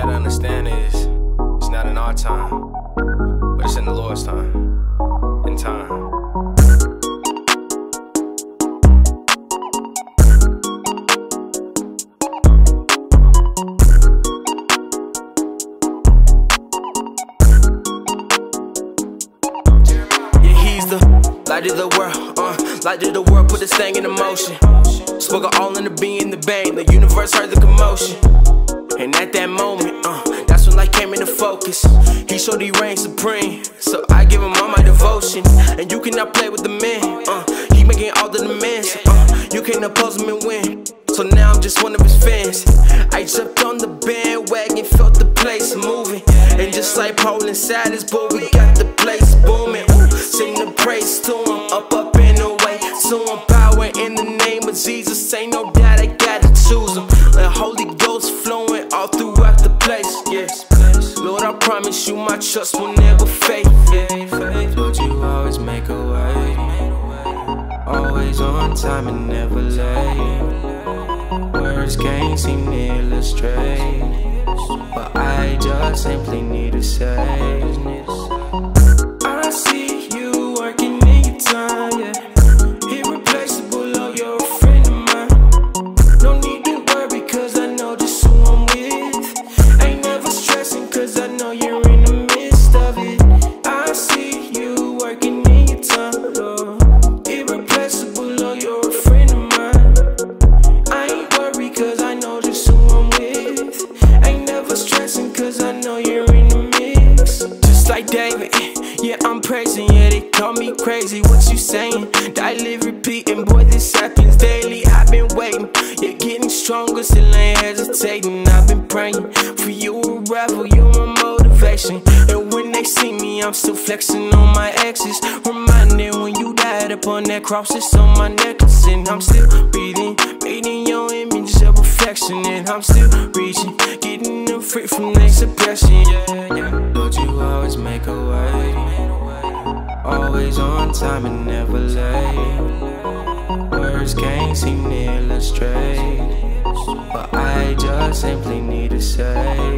gotta understand is it's not in our time, but it's in the Lord's time, in time. Light of the world, uh, light of the world, put this thing in motion. Spoke all in the being, the bang, the universe heard the commotion. And at that moment, uh, that's when I came into focus. He showed he reigned supreme, so I give him all my devotion. And you cannot play with the man, uh, he making all the demands, uh, you can't oppose him and win. So now I'm just one of his fans. I jumped on the bandwagon, felt the place moving. And just like Paul and Silas, boy, we got the place booming. Sing the praise to him, up, up, and away. So I'm power in the name of Jesus. Ain't no doubt I gotta choose him. The Holy Ghost flowing all throughout the place, yes. Lord, I promise you my trust will never fade. Yeah, Lord, you always make a way. Always on time and never late. Words can't seem to illustrate. But I just simply need to say. David. Eh, yeah, I'm praising, yeah, they call me crazy. What you saying? I live repeating, boy, this happens daily. I've been waiting, yeah, getting stronger, still ain't hesitating. I've been praying for you, a rebel, you my motivation. And when they see me, I'm still flexing on my exes. Reminding when you died upon that cross, it's on my necklace. And I'm still breathing, meeting your image of reflection. And I'm still reaching, getting them free from their suppression. Yeah, yeah. Time and never late. Words can't seem to illustrate. But I just simply need to say.